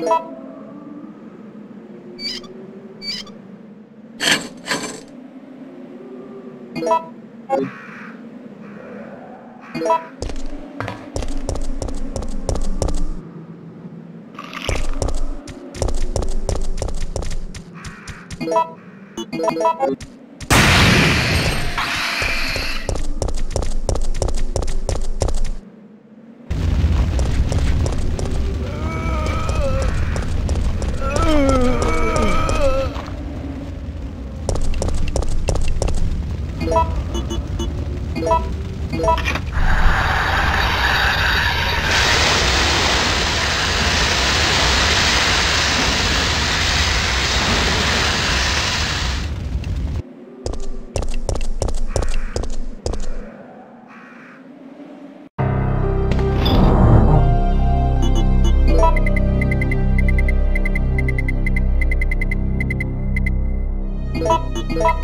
Thank you.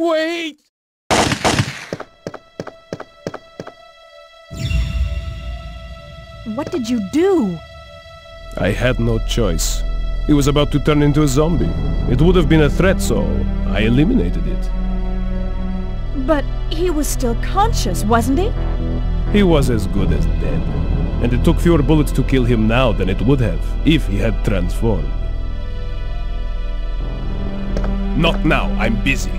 Wait! What did you do? I had no choice. He was about to turn into a zombie. It would have been a threat, so I eliminated it. But he was still conscious, wasn't he? He was as good as dead. And it took fewer bullets to kill him now than it would have if he had transformed. Not now, I'm busy.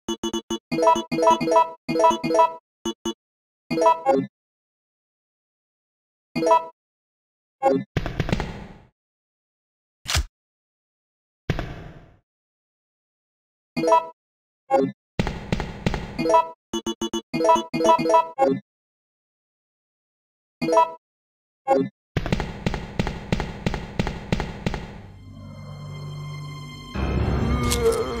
Ugh.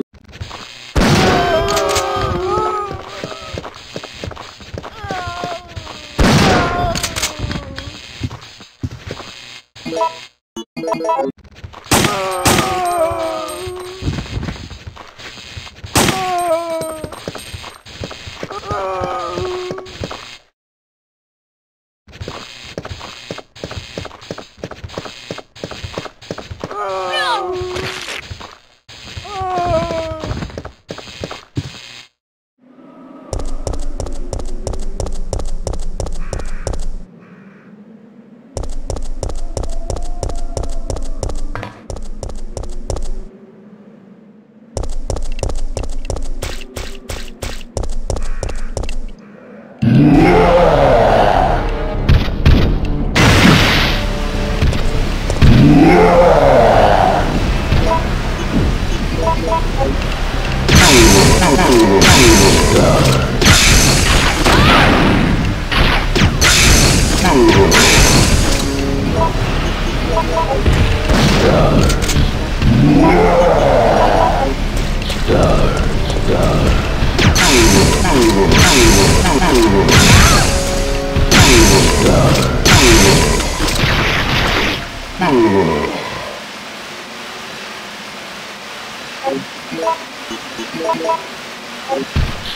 Star.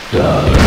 Star.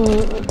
Mm-hmm.